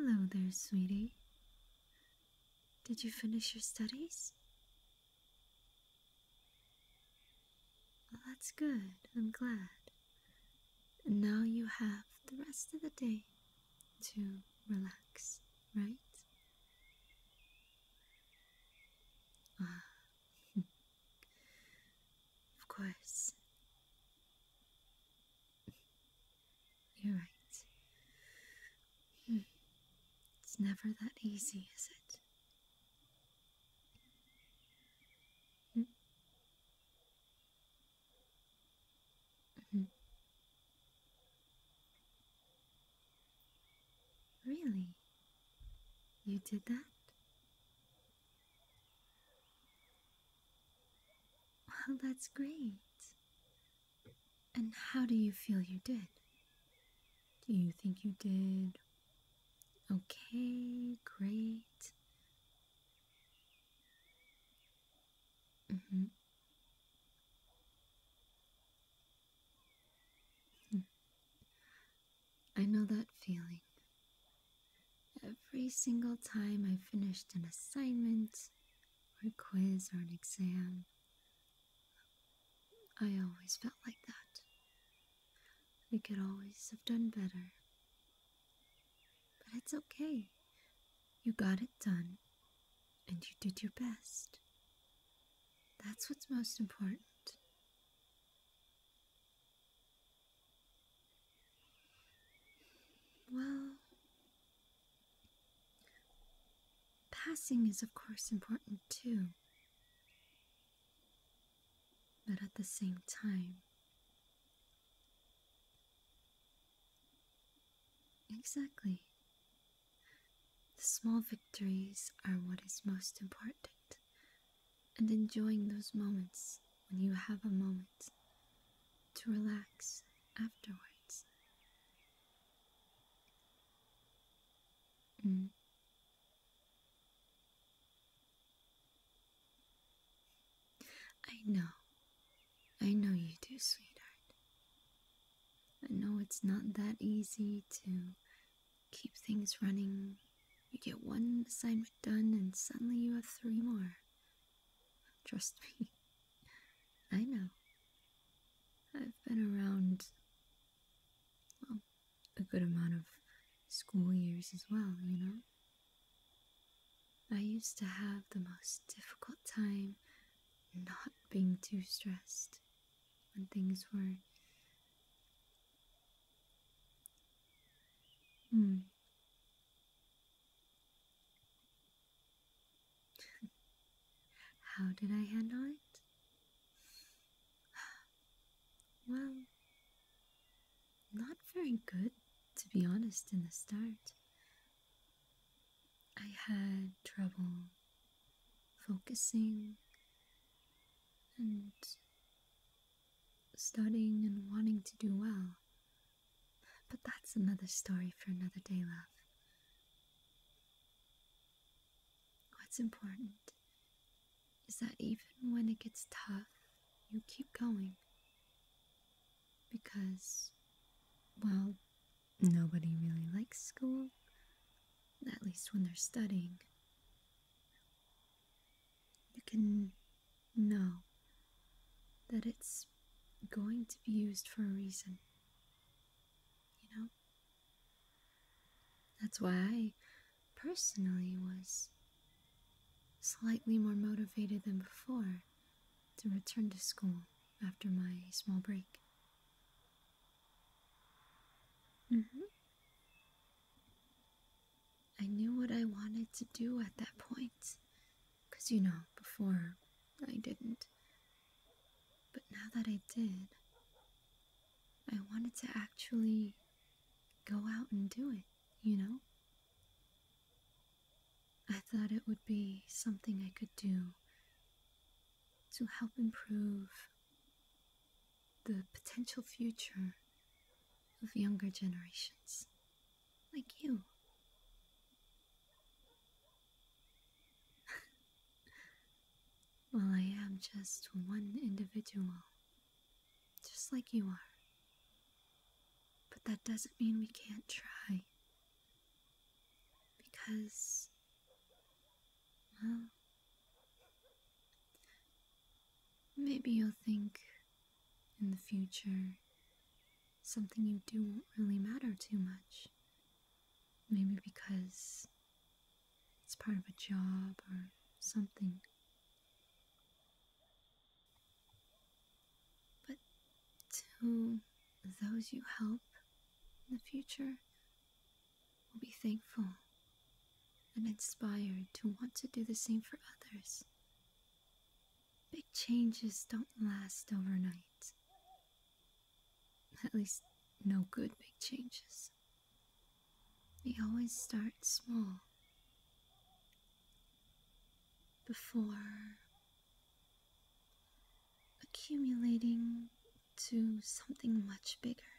Hello there, sweetie. Did you finish your studies? Well, that's good. I'm glad. And now you have the rest of the day to relax, right? Ah, of course. You're right. Hmm. It's never that easy, is it? Hmm? Mhm. Really? You did that? Well, that's great. And how do you feel you did? Do you think you did okay, great? Mm-hmm. I know that feeling. Every single time I finished an assignment, or a quiz, or an exam, I always felt like that. We could always have done better. But it's okay. You got it done, and you did your best. That's what's most important. Well, passing is, of course, important too. But at the same time, exactly, the small victories are what is most important, and enjoying those moments when you have a moment to relax afterwards. Mm. I know. I know you do, sweetheart. I know it's not that easy to keep things running. You get one assignment done, and suddenly you have three more. Trust me. I know. I've been around, well, a good amount of school years as well, you know? I used to have the most difficult time not being too stressed when things were. Hmm. How did I handle it? Well, not very good, to be honest, in the start. I had trouble focusing and studying and wanting to do well. But that's another story for another day, love. What's important is that even when it gets tough, you keep going. Because, well, nobody really likes school, at least when they're studying. You can know that it's going to be used for a reason. You know? That's why I personally was slightly more motivated than before to return to school after my small break. Mm-hmm. I knew what I wanted to do at that point. Because, you know, before I didn't. But now that I did, I wanted to actually go out and do it, you know? I thought it would be something I could do to help improve the potential future of younger generations like you. well, I am just one individual, just like you are. But that doesn't mean we can't try. because, maybe you'll think in the future something you do won't really matter too much. Maybe because it's part of a job or something. But to those you help in the future will be thankful and inspired to want to do the same for others. Big changes don't last overnight. At least, no good big changes. They always start small before accumulating to something much bigger.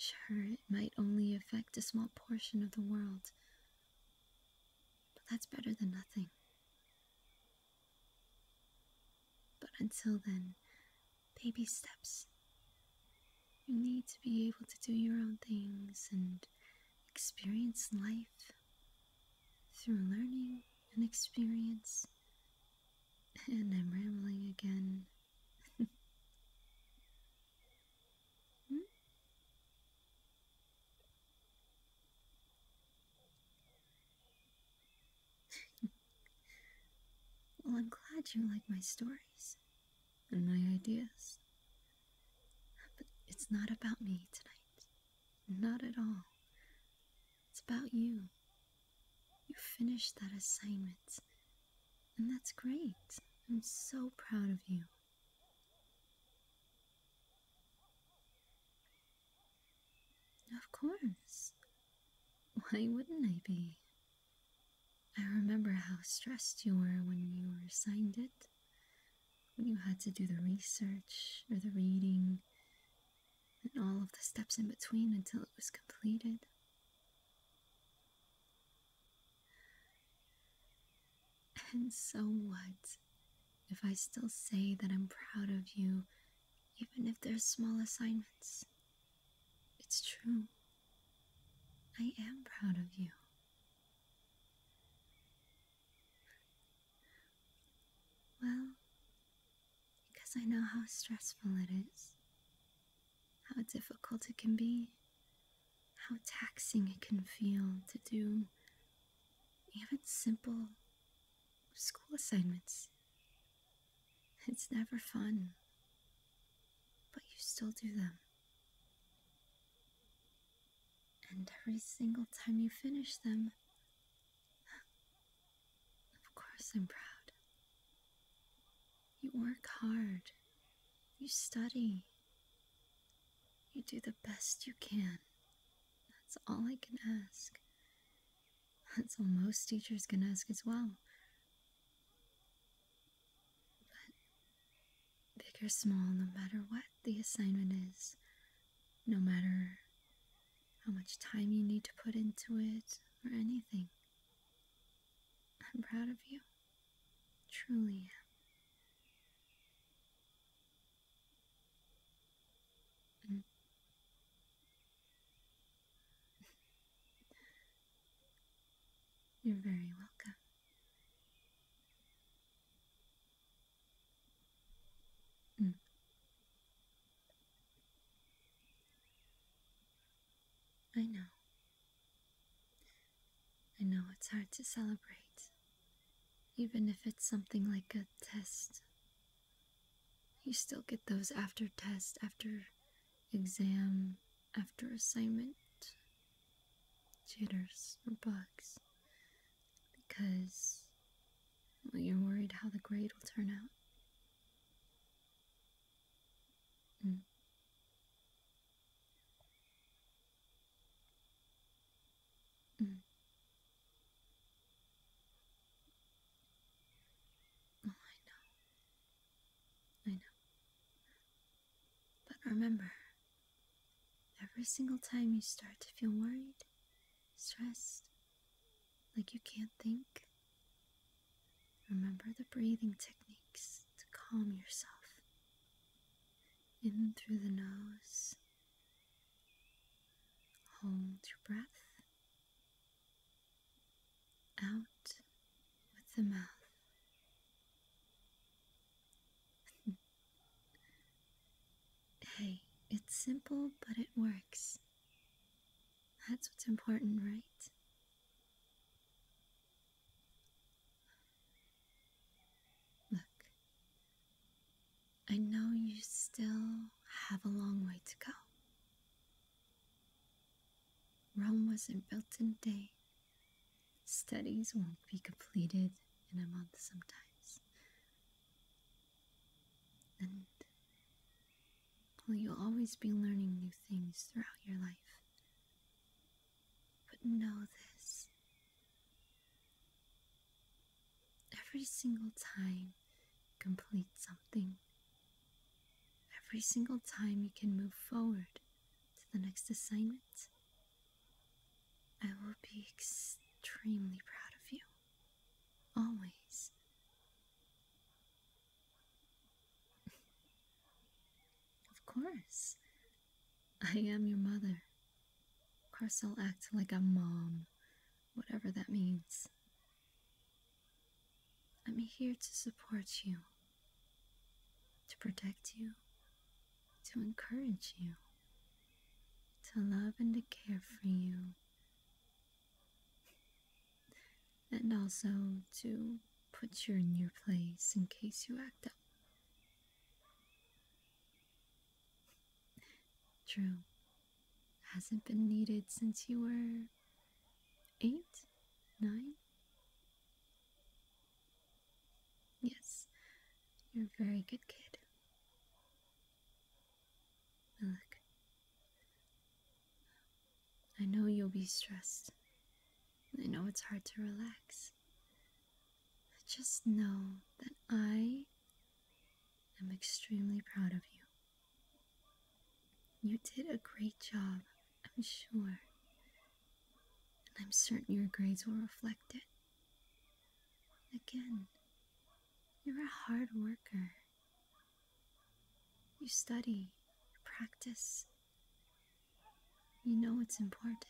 Sure, it might only affect a small portion of the world, but that's better than nothing. But until then, baby steps. You need to be able to do your own things and experience life through learning and experience. And I'm rambling again. Well, I'm glad you like my stories and my ideas. But it's not about me tonight. Not at all. It's about you. You finished that assignment, and that's great. I'm so proud of you. Of course. Why wouldn't I be? I remember how stressed you were when you were assigned it, when you had to do the research or the reading, and all of the steps in between until it was completed. And so what if I still say that I'm proud of you, even if they're small assignments? It's true. I am proud of you. Well, because I know how stressful it is, how difficult it can be, how taxing it can feel to do even simple school assignments. It's never fun, but you still do them. And every single time you finish them, of course I'm proud. You work hard, you study, you do the best you can. That's all I can ask. That's all most teachers can ask as well. But big or small, no matter what the assignment is, no matter how much time you need to put into it or anything. I'm proud of you. Truly am. Mm. You're very welcome. Mm. I know. I know it's hard to celebrate, even if it's something like a test. You still get those after test, after exam, after assignment jitters or bugs because well, you're worried how the grade will turn out. Mm. Mm. Oh, I know. I know. But remember, every single time you start to feel worried, stressed, like you can't think, remember the breathing techniques to calm yourself in through the nose. Hold your breath out with the mouth. hey, it's simple, but it works. That's what's important, right? Look, I know you still have a long way to go. Wasn't built in day. Studies won't be completed in a month sometimes. And well, you'll always be learning new things throughout your life. But know this every single time you complete something, every single time you can move forward to the next assignment, be extremely proud of you. Always. of course. I am your mother. Of course, I'll act like a mom, whatever that means. I'm here to support you, to protect you, to encourage you, to love and to care for you, and also to put you in your place in case you act up. True, hasn't been needed since you were eight, nine? Yes, you're a very good kid. Look, I know you'll be stressed. I know it's hard to relax. Just know that I am extremely proud of you. You did a great job, I'm sure. And I'm certain your grades will reflect it. Again, you're a hard worker. You study, you practice. You know it's important.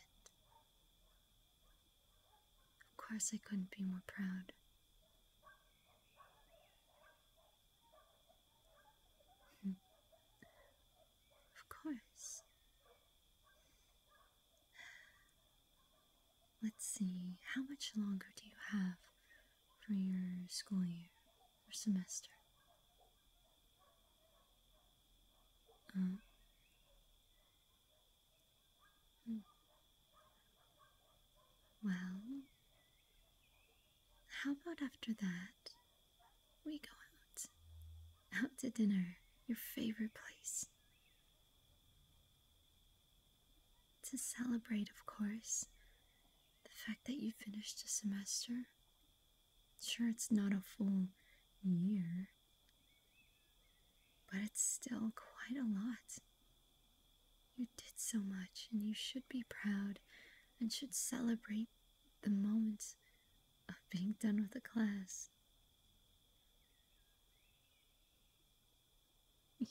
Of course, I couldn't be more proud. Hmm. Of course. Let's see, how much longer do you have for your school year or semester? Uh, hmm. Well, how about after that we go out? Out to dinner, your favorite place. To celebrate, of course, fact that you finished a semester. Sure, it's not a full year, but it's still quite a lot. You did so much, and you should be proud and should celebrate the moment of being done with the class.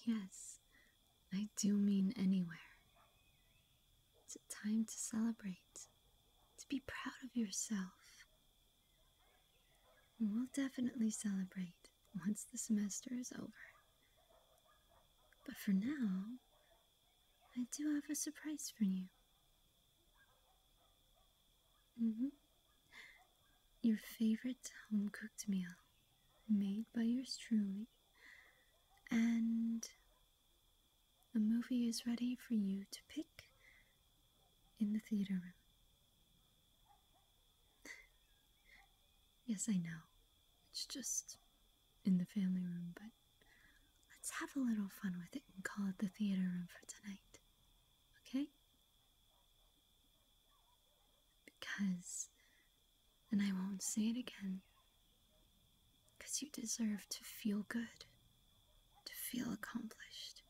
Yes, I do mean anywhere. It's a time to celebrate, be proud of yourself. We'll definitely celebrate once the semester is over. But for now, I do have a surprise for you. Mm-hmm. Your favorite home cooked meal, made by yours truly, and a movie is ready for you to pick in the theater room. Yes, I know. It's just in the family room, but let's have a little fun with it and call it the theater room for tonight. Okay? Because, and I won't say it again, because you deserve to feel good, to feel accomplished.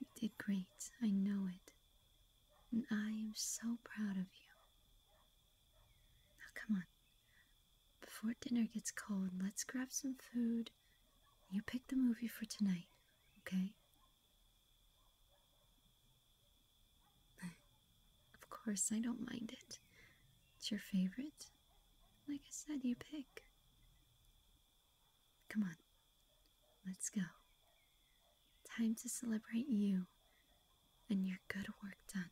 You did great, I know it, and I am so proud of you. Now, come on. Before dinner gets cold, let's grab some food. You pick the movie for tonight, okay? Of course, I don't mind it. It's your favorite, like I said, you pick. Come on, let's go. Time to celebrate you and your good work done.